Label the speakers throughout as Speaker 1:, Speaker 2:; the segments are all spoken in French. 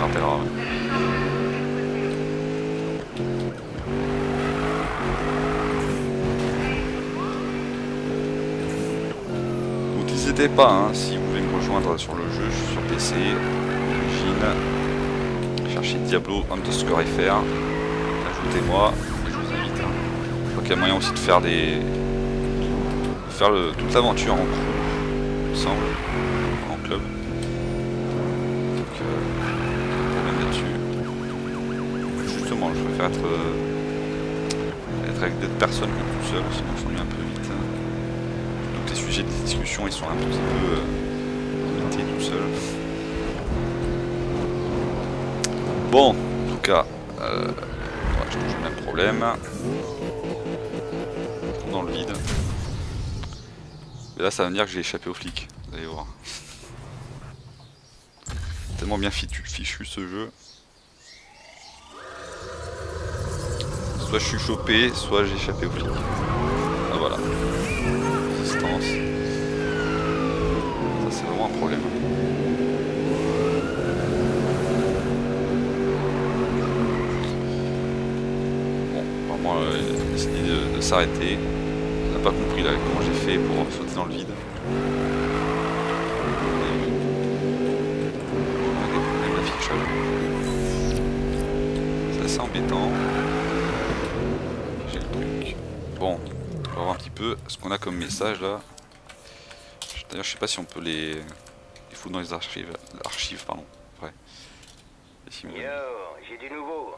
Speaker 1: Les rappellera. Donc n'hésitez pas, hein, si vous voulez me rejoindre sur le jeu, je suis sur PC, origine, cherchez Diablo underscore FR, ajoutez-moi, je vous invite. Hein. Je crois qu'il y a moyen aussi de faire des... de faire toute l'aventure en crew, il me semble, je préfère être, euh, être avec d'autres personnes que tout seul, sinon on s'ennuie un peu vite. hein. Donc les sujets de discussion, ils sont un petit peu euh, limités tout seul. Bon, en tout cas, euh, ouais, je touche le même problème. Dans le vide. Et là, ça veut dire que j'ai échappé aux flics. Vous allez voir. Tellement bien fichu, fichu ce jeu. Soit je suis chopé, soit j'ai échappé aux flics. Ah voilà. Résistance. Ça c'est vraiment un problème. Bon, vraiment, euh, il a décidé de, s'arrêter. Il n'a pas compris là comment j'ai fait pour sauter dans le vide. D'affichage. C'est assez embêtant. Bon, on va voir un petit peu ce qu'on a comme message là. D'ailleurs, je sais pas si on peut les, les foutre dans les archives. Archives, pardon. Ouais.
Speaker 2: Yo, j'ai du nouveau.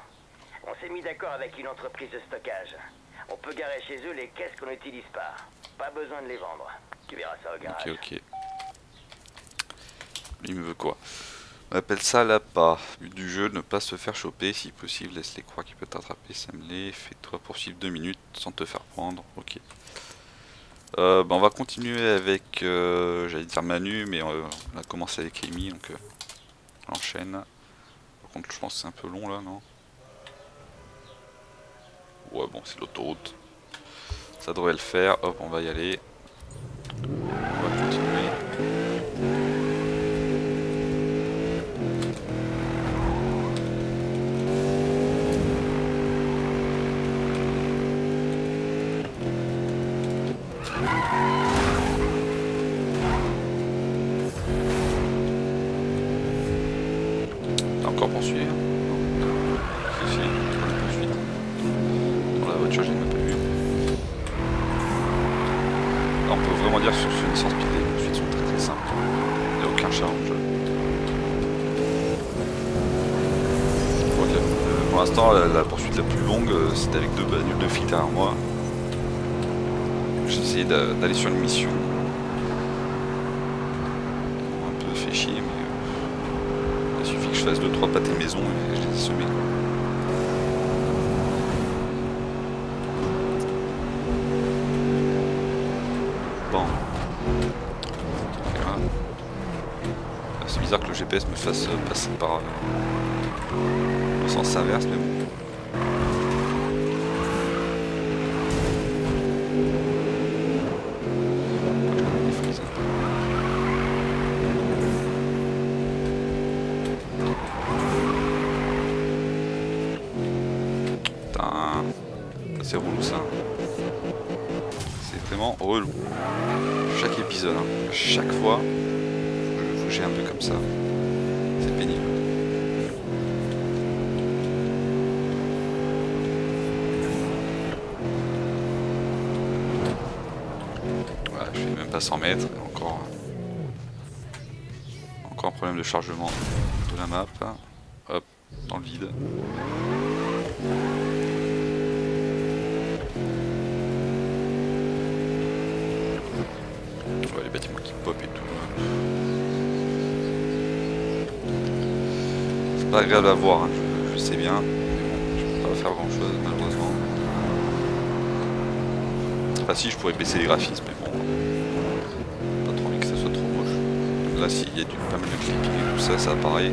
Speaker 2: On s'est mis d'accord avec une entreprise de stockage. On peut garer chez eux les caisses qu'on n'utilise pas. Pas besoin de les vendre. Tu verras ça au garage.
Speaker 1: Ok, ok. Lui, il me veut quoi? On appelle ça l'appât. But du jeu, ne pas se faire choper. Si possible, laisse-les croire qu'il peut t'attraper. Sème-les. Fais-toi poursuivre deux minutes sans te faire prendre. Ok. Euh, bah, on va continuer avec, euh, j'allais dire Manu, mais euh, on a commencé avec Amy, donc on enchaîne. Par contre, je pense que c'est un peu long là, non? Ouais, bon, c'est l'autoroute. Ça devrait le faire. Hop, on va y aller. On va continuer. T'as encore poursuivre. Dans la voiture, même pas on peut vraiment dire sur ce les poursuites sont très simples. Il n'y a aucun challenge. La- Pour l'instant, la, la poursuite la plus longue, euh, c'était avec deux bagnoles de flics derrière moi. D'aller sur une mission. Un peu fait chier, mais euh, il suffit que je fasse 2-3 pâtés maison et je les ai semés. Bon. C'est bizarre que le GPS me fasse euh, passer par euh, le sens inverse, mais bon. C'est relou ça. C'est vraiment relou. Chaque épisode, hein. chaque fois, que j'ai un peu comme ça. C'est pénible. Je fais même pas 100 mètres, encore, encore un problème de chargement de la map. Hop, dans le vide. Les bâtiments qui pop et tout. C'est pas agréable à voir, hein, je, sais bien. Mais bon, je peux pas faire grand chose malheureusement. Enfin si, je pourrais baisser les graphismes, mais bon. Pas trop envie que ça soit trop moche. Là, s'il y a du pas mal de clipping et tout ça, ça apparaît.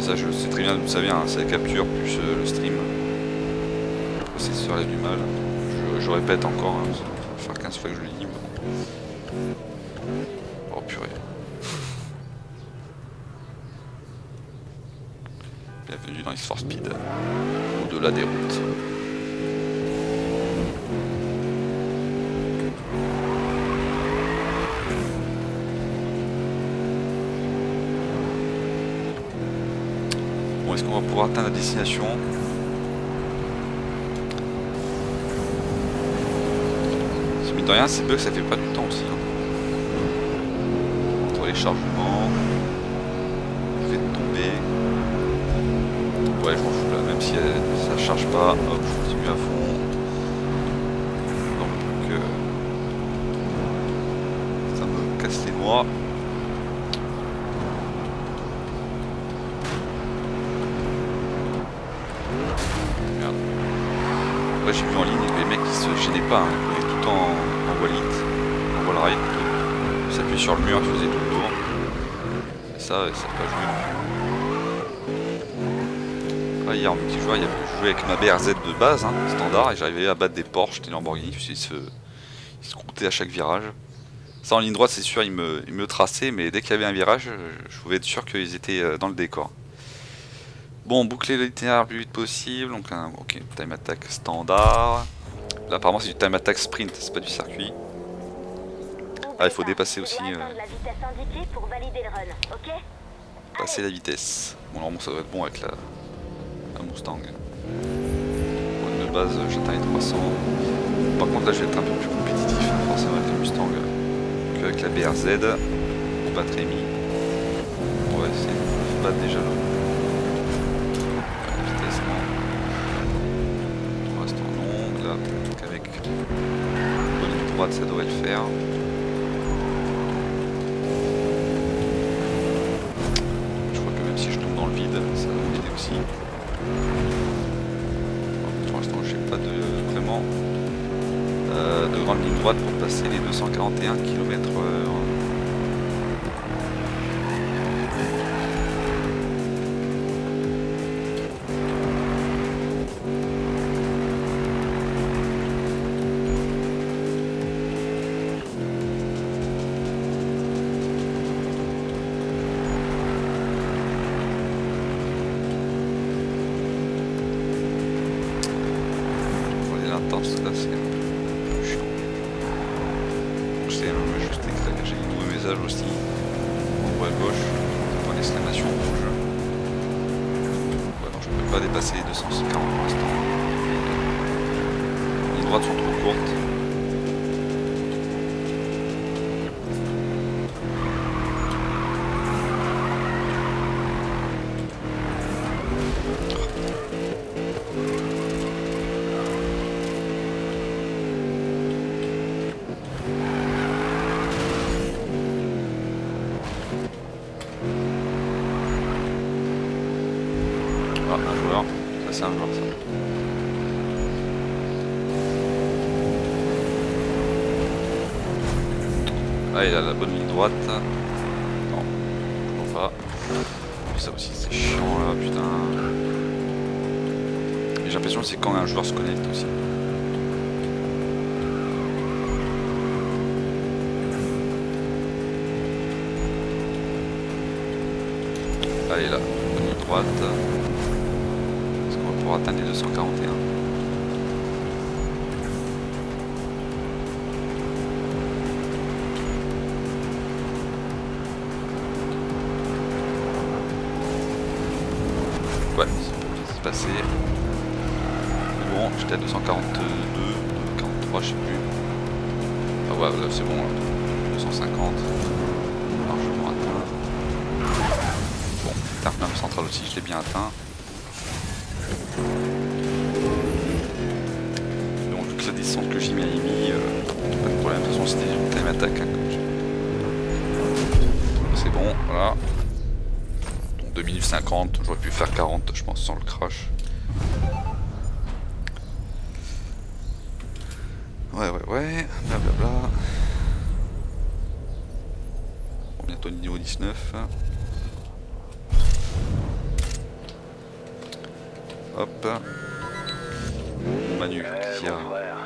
Speaker 1: Ça, je sais très bien d'où ça vient, hein, c'est la capture plus euh, le stream. Le processeur a du mal. je répète encore, hein, ça va faire 15 fois que je le dis. Oh purée. Bienvenue dans X4 Speed, au-delà des routes. Bon, est-ce qu'on va pouvoir atteindre la destination? Mine de rien, ces bugs ça fait pas du temps aussi. Hein. Entre les chargements, fait de tomber. Ouais, je m'en fous là, même si ça charge pas, hop, je continue à fond. Donc, euh, ça me casse les noix. J'ai vu en ligne les mecs qui se gênaient pas, hein en, en en wall ride plutôt. S'appuyer sur le mur, tu faisais tout le tour. Et ça, ça pas joué. Ah, hier, en multijoueur, il y je jouais avec ma BRZ de base, hein, standard, et j'arrivais à battre des Porsche, des Lamborghini, ils se, ils se comptaient à chaque virage. Ça en ligne droite, c'est sûr, ils me, ils me traçaient, mais dès qu'il y avait un virage, je pouvais être sûr qu'ils étaient euh, dans le décor. Bon, boucler l'itinéraire le plus vite possible, donc un ok, time attack standard. Là apparemment c'est du time attack sprint, c'est pas du circuit. Ah il faut dépasser aussi... Euh... Passer la vitesse. Bon normalement ça doit être bon avec la, la Mustang. Bon, de base j'atteins les 300. Par contre là je vais être un peu plus compétitif hein, forcément avec la Mustang qu'avec la BRZ. Battre Rémi. On va essayer de battre déjà là. ça devrait le faire. Je crois que même si je tombe dans le vide, ça va m'aider aussi. Pour l'instant, je n'ai pas de vraiment euh, de grande ligne droite pour passer les 241 km ça c'est chaud. Donc c'est juste extraire. J'ai mis deux messages aussi. En haut à gauche, point d'exclamation rouge. Ouais, non, je peux pas dépasser les 240 pour l'instant. Les droites sont trop courtes. Il a la bonne ligne droite. Non, crois pas. Ça aussi, c'est chiant là, putain. J'ai l'impression que c'est quand un joueur se connecte aussi. Passer. bon, j'étais à 242, 43, je sais plus. Ah ouais, là c'est bon, 250. Largement atteint. Bon, terminal central aussi, je l'ai bien atteint. Donc vu que la distance que j'ai mis à euh, pas de problème, de toute façon c'était une time attack. Hein, c'est bon, voilà. 2 minutes 50, j'aurais pu faire 40 je pense sans le crash. Ouais ouais ouais, blablabla. Bon, bientôt niveau 19. Hop. Manu, a...
Speaker 3: J'avais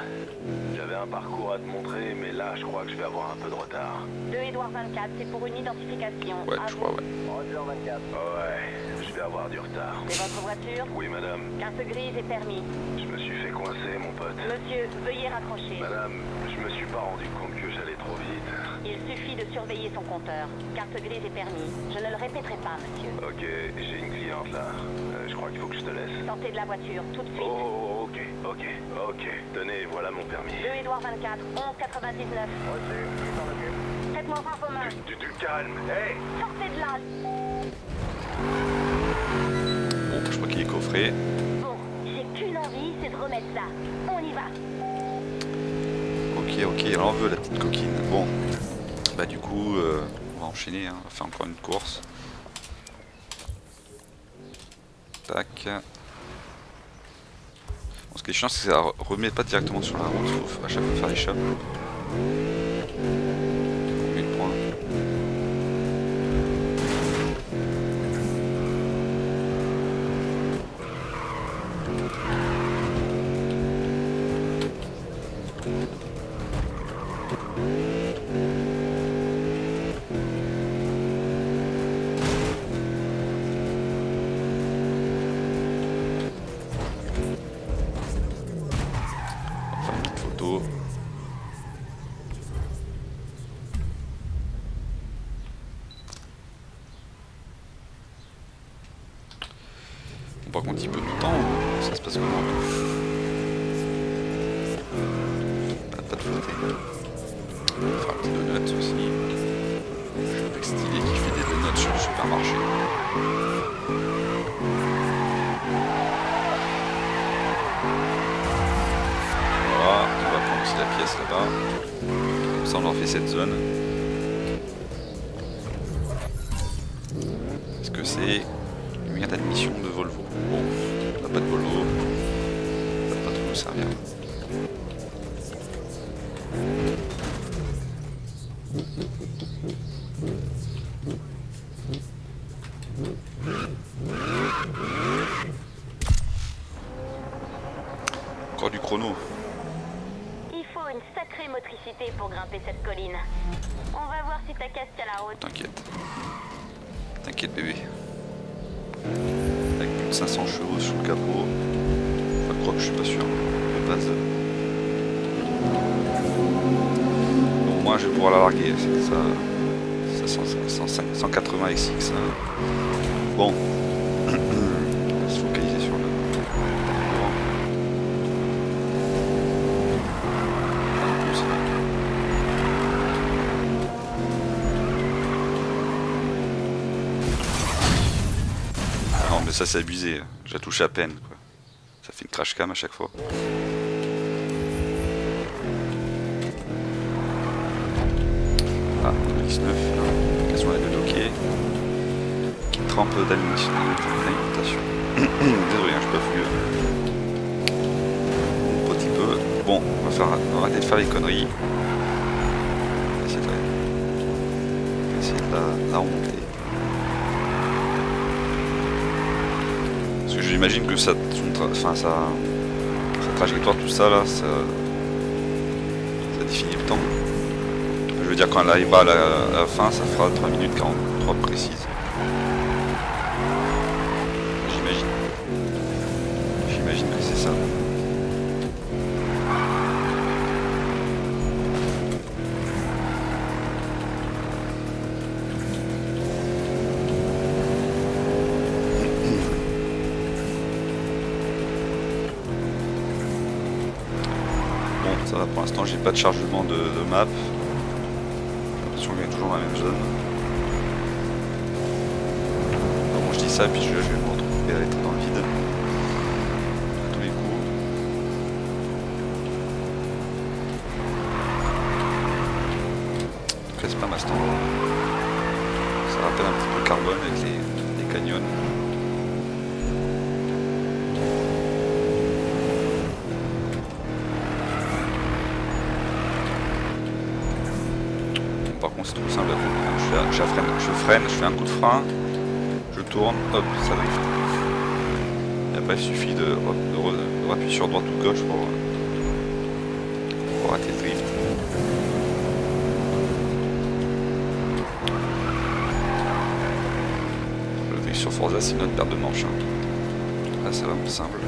Speaker 3: un parcours à te montrer, mais là, je crois que je vais avoir un peu de retard.
Speaker 4: 2 Edouard 24, c'est pour une identification.
Speaker 1: Ouais,
Speaker 4: À
Speaker 1: je
Speaker 4: vous.
Speaker 1: crois, ouais.
Speaker 2: Roger 24.
Speaker 3: Ouais, je vais avoir du retard.
Speaker 4: C'est votre voiture?
Speaker 3: Oui, madame.
Speaker 4: Carte grise et permis.
Speaker 3: Je me suis fait coincer, mon pote.
Speaker 4: Monsieur, veuillez raccrocher.
Speaker 3: Madame, je me suis pas rendu compte que j'allais trop vite.
Speaker 4: Il suffit de surveiller son compteur. Carte grise et permis. Je ne le répéterai pas, monsieur.
Speaker 3: Ok, j'ai une cliente là. Euh, je crois qu'il faut que je te laisse.
Speaker 4: Sortez de la voiture, tout de suite.
Speaker 3: Oh, ok, ok, ok. Tenez, voilà mon permis.
Speaker 4: 2 Edouard 24, 1199.
Speaker 2: Reçu,
Speaker 4: Faites-moi voir vos mains.
Speaker 3: Du, du calme, hey
Speaker 4: Sortez de là.
Speaker 1: Bon, je crois qu'il est coffré.
Speaker 4: Bon, j'ai qu'une envie, c'est de remettre ça. On y va.
Speaker 1: Ok, ok, elle en veut la petite coquine. Bon, bah du coup, euh, on va enchaîner, hein. on va faire encore une course. Tac. Ce qui est chiant, c'est que ça re- remet pas directement sur la route, faut à chaque fois faire les chops. Je suis avec stylé qui fait des donuts sur le supermarché. Voilà, on va prendre aussi la pièce là-bas. Comme ça on leur fait cette zone.
Speaker 4: Cette colline. On va voir si.
Speaker 1: T'inquiète. T'inquiète bébé. Avec plus de 500 chevaux sous le capot. Je crois que je suis pas sûr. De base. Bon, moi je vais pouvoir la larguer. C'est ça. ça 100, 100, 180 XX. hein. Bon. Ça c'est abusé, je la touche à peine quoi. Ça fait une crash cam à chaque fois. Ah, 19, l'occasion est de docker. Qui trempe d'alimentation. Désolé, hein, je peux plus. Un petit peu. Bon, on va, faire, on va de faire les conneries. Essayer de, la. J'imagine que ça, enfin, ça, sa trajectoire, tout ça là, ça, ça définit le temps. Je veux dire, quand elle arrivera à la, à la fin, ça fera 3 minutes 43 précises. Pour l'instant, j'ai pas de chargement de, map. J'ai l'impression qu'on est toujours dans la même zone. Bon, je dis ça, puis je, je vais me retrouver à être dans le vide. Simple. Je, freine, je freine, je fais un coup de frein, je tourne, hop, ça drift. Et après, il suffit de, de, de appuyer sur droite ou gauche pour, pour rater le drift. Le drift sur Forza, c'est une autre paire de manches. hein. Là, c'est vraiment simple.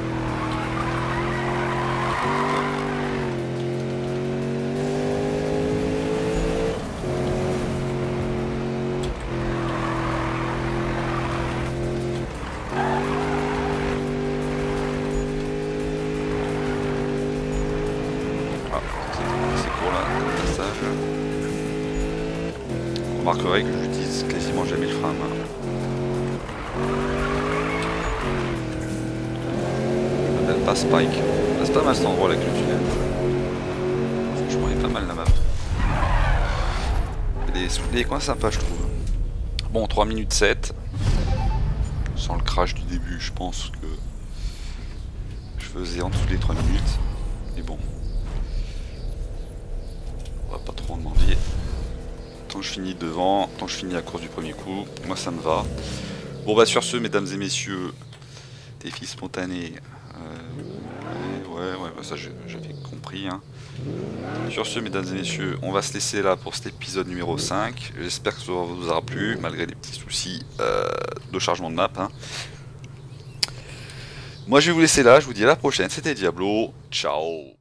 Speaker 1: C'est court là, comme passage. Vous remarquerez que j'utilise quasiment jamais le frein à main. Je m'appelle pas Spike. Ah, C'est pas mal cet endroit là avec le tunnel. Franchement, il est pas mal la map. Il y a des, des coins je trouve. Bon, 3 minutes 7. Sans le crash du début, je pense que je faisais en dessous des 3 minutes. Mais bon, trop demander. Tant que je finis devant, tant que je finis la course du premier coup, moi ça me va. Bon bah sur ce, mesdames et messieurs, défi spontané. euh, ouais, ouais, bah, ça j'avais compris. hein. Sur ce, mesdames et messieurs, on va se laisser là pour cet épisode numéro 5. J'espère que ça vous aura plu, malgré les petits soucis euh, de chargement de map. hein. Moi je vais vous laisser là, je vous dis à la prochaine, c'était Diablo, ciao